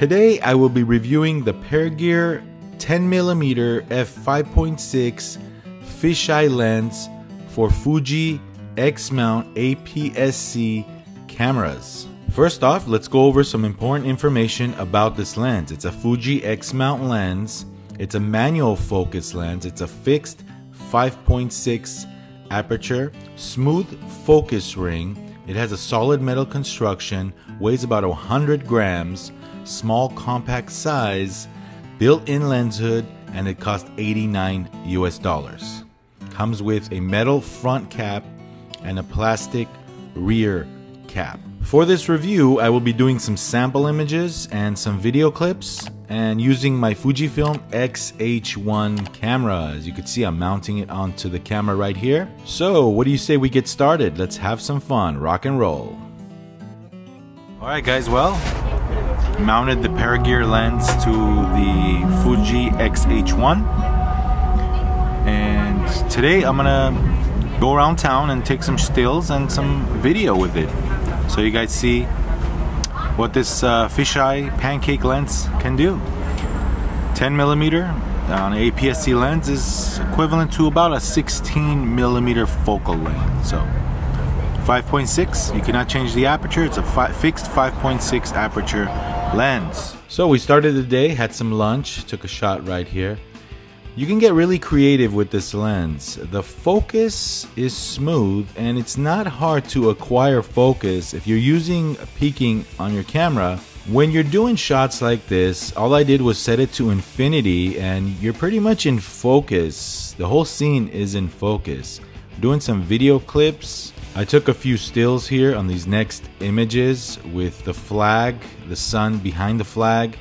Today I will be reviewing the Pergear 10mm f5.6 fisheye lens for Fuji X-mount APS-C cameras. First off, let's go over some important information about this lens. It's a Fuji X-mount lens. It's a manual focus lens. It's a fixed 5.6 aperture, smooth focus ring. It has a solid metal construction, weighs about 100 grams, small compact size, built-in lens hood, and it costs 89 US dollars. Comes with a metal front cap and a plastic rear cap. For this review, I will be doing some sample images and some video clips and using my Fujifilm X-H1 camera. As you can see, I'm mounting it onto the camera right here. So what do you say we get started? Let's have some fun, rock and roll. Alright guys, well, mounted the Pergear lens to the Fuji X-H1 and today I'm gonna go around town and take some stills and some video with it so you guys see what this uh, fisheye pancake lens can do. 10 millimeter on APS-C lens is equivalent to about a 16 millimeter focal length. So 5.6, you cannot change the aperture. It's a fi fixed 5.6 aperture lens. So we started the day, had some lunch, took a shot right here. You can get really creative with this lens. The focus is smooth and it's not hard to acquire focus if you're using peaking on your camera. When you're doing shots like this, all I did was set it to infinity and you're pretty much in focus. The whole scene is in focus. Doing some video clips. I took a few stills here on these next images with the flag, the sun behind the flag.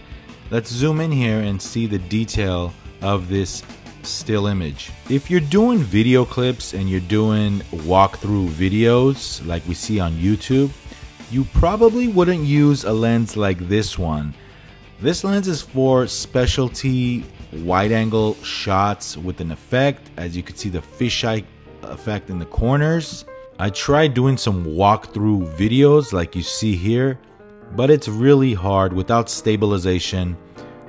Let's zoom in here and see the detail of this still image. If you're doing video clips and you're doing walkthrough videos like we see on YouTube, you probably wouldn't use a lens like this one. This lens is for specialty wide angle shots with an effect. As you can see the fisheye effect in the corners. I tried doing some walkthrough videos like you see here, but it's really hard without stabilization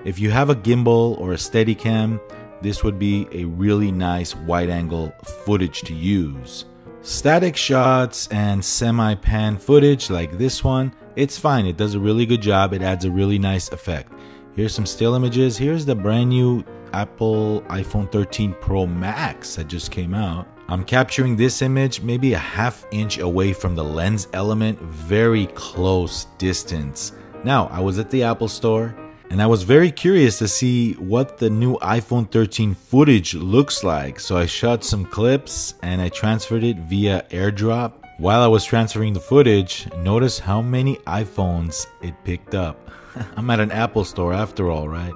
if you have a gimbal or a Steadicam, this would be a really nice wide angle footage to use. Static shots and semi-pan footage like this one, it's fine. It does a really good job. It adds a really nice effect. Here's some still images. Here's the brand new Apple iPhone 13 Pro Max that just came out. I'm capturing this image maybe a half inch away from the lens element, very close distance. Now, I was at the Apple store and I was very curious to see what the new iPhone 13 footage looks like. So I shot some clips and I transferred it via airdrop. While I was transferring the footage, notice how many iPhones it picked up. I'm at an Apple store after all, right?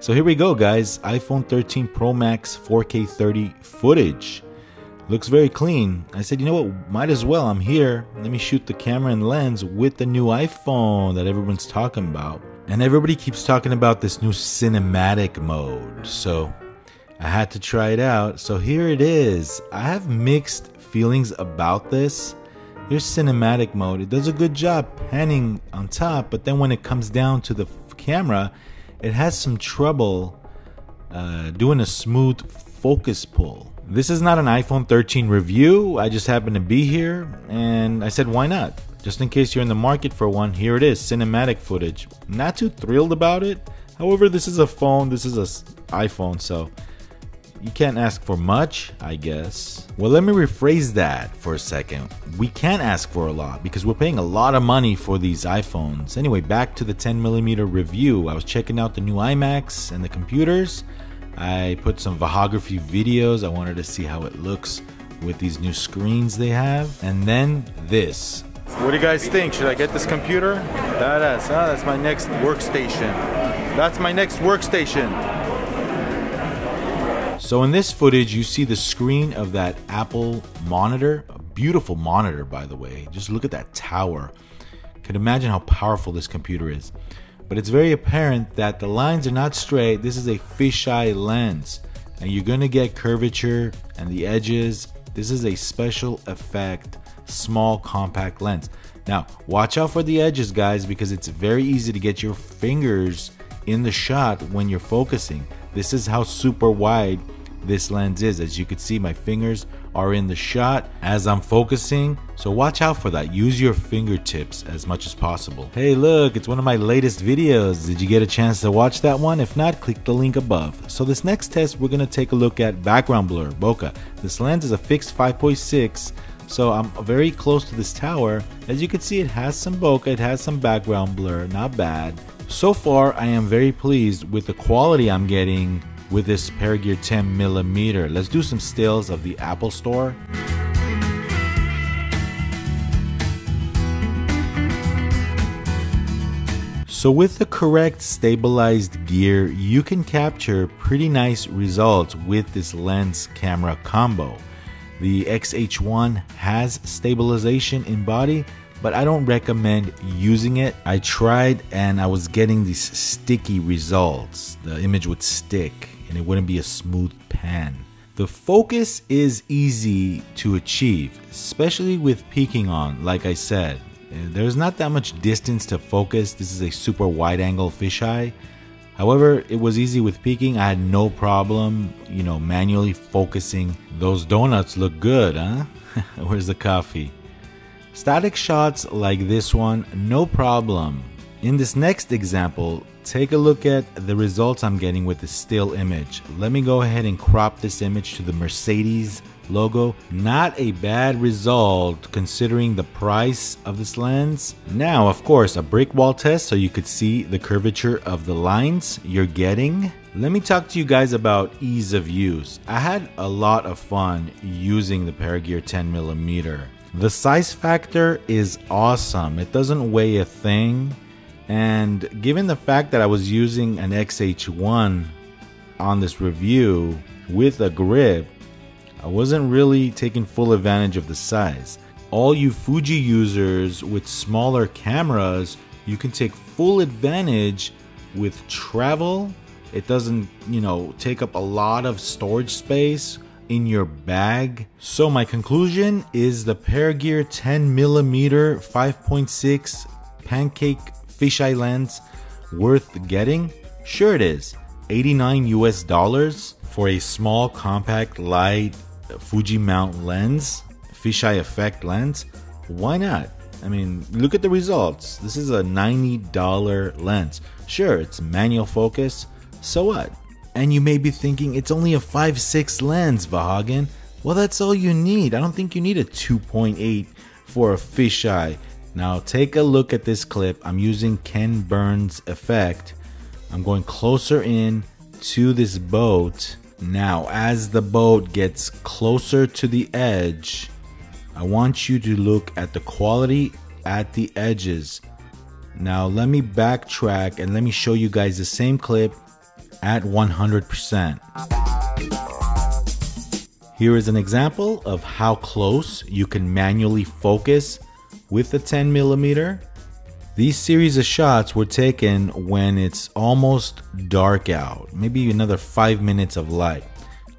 So here we go, guys. iPhone 13 Pro Max 4K 30 footage. Looks very clean. I said, you know what? Might as well. I'm here. Let me shoot the camera and lens with the new iPhone that everyone's talking about. And everybody keeps talking about this new cinematic mode. So I had to try it out. So here it is. I have mixed feelings about this. Here's cinematic mode. It does a good job panning on top, but then when it comes down to the camera, it has some trouble uh, doing a smooth focus pull. This is not an iPhone 13 review. I just happened to be here and I said, why not? Just in case you're in the market for one, here it is, cinematic footage. Not too thrilled about it. However, this is a phone, this is a iPhone, so you can't ask for much, I guess. Well, let me rephrase that for a second. We can't ask for a lot because we're paying a lot of money for these iPhones. Anyway, back to the 10mm review. I was checking out the new iMacs and the computers. I put some Vahagraphy videos. I wanted to see how it looks with these new screens they have. And then this. What do you guys think? Should I get this computer? Badass, huh? That's my next workstation. That's my next workstation. So in this footage, you see the screen of that Apple monitor. A beautiful monitor, by the way. Just look at that tower. Can imagine how powerful this computer is. But it's very apparent that the lines are not straight. This is a fisheye lens. And you're gonna get curvature and the edges. This is a special effect small compact lens. Now, watch out for the edges, guys, because it's very easy to get your fingers in the shot when you're focusing. This is how super wide this lens is. As you can see, my fingers are in the shot as I'm focusing. So watch out for that. Use your fingertips as much as possible. Hey, look, it's one of my latest videos. Did you get a chance to watch that one? If not, click the link above. So this next test, we're gonna take a look at background blur, bokeh. This lens is a fixed 5.6 so I'm very close to this tower. As you can see, it has some bokeh, it has some background blur, not bad. So far, I am very pleased with the quality I'm getting with this Pergear 10 millimeter. Let's do some stills of the Apple Store. So with the correct stabilized gear, you can capture pretty nice results with this lens camera combo. The XH1 has stabilization in body, but I don't recommend using it. I tried and I was getting these sticky results. The image would stick and it wouldn't be a smooth pan. The focus is easy to achieve, especially with peaking on, like I said. There's not that much distance to focus. This is a super wide angle fisheye. However, it was easy with peaking. I had no problem, you know, manually focusing. Those donuts look good, huh? Where's the coffee? Static shots like this one, no problem. In this next example, take a look at the results I'm getting with the still image. Let me go ahead and crop this image to the Mercedes logo. Not a bad result considering the price of this lens. Now, of course, a brick wall test so you could see the curvature of the lines you're getting. Let me talk to you guys about ease of use. I had a lot of fun using the Pergear 10mm. The size factor is awesome. It doesn't weigh a thing. And given the fact that I was using an XH1 on this review with a grip, I wasn't really taking full advantage of the size. All you Fuji users with smaller cameras, you can take full advantage with travel. It doesn't, you know, take up a lot of storage space in your bag. So my conclusion is the Pergear 10mm 5.6 pancake fisheye lens worth getting? Sure it is. 89 US dollars for a small compact light Fuji mount lens, fisheye effect lens. Why not? I mean, look at the results. This is a $90 lens. Sure, it's manual focus. So what? And you may be thinking it's only a 5.6 lens, Vahagan. Well, that's all you need. I don't think you need a 2.8 for a fisheye. Now take a look at this clip. I'm using Ken Burns effect. I'm going closer in to this boat. Now, as the boat gets closer to the edge, I want you to look at the quality at the edges. Now, let me backtrack and let me show you guys the same clip at 100%. Here is an example of how close you can manually focus with the 10 millimeter. These series of shots were taken when it's almost dark out, maybe another 5 minutes of light.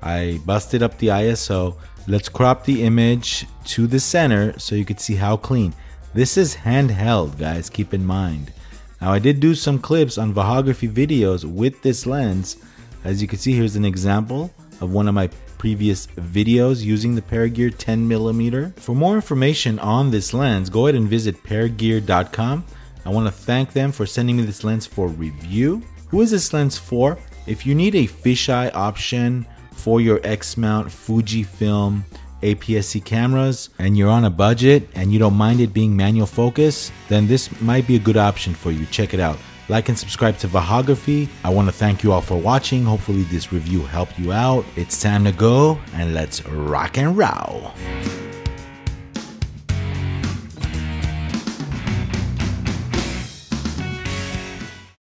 I busted up the ISO. Let's crop the image to the center so you can see how clean. This is handheld, guys, keep in mind. Now I did do some clips on Vahagraphy videos with this lens. As you can see, here's an example of one of my previous videos using the Pergear 10mm. For more information on this lens, go ahead and visit pergear.com. I want to thank them for sending me this lens for review. Who is this lens for? If you need a fisheye option for your X-mount Fujifilm APS-C cameras and you're on a budget and you don't mind it being manual focus, then this might be a good option for you. Check it out. Like and subscribe to Vahagraphy. I want to thank you all for watching. Hopefully this review helped you out. It's time to go and let's rock and roll.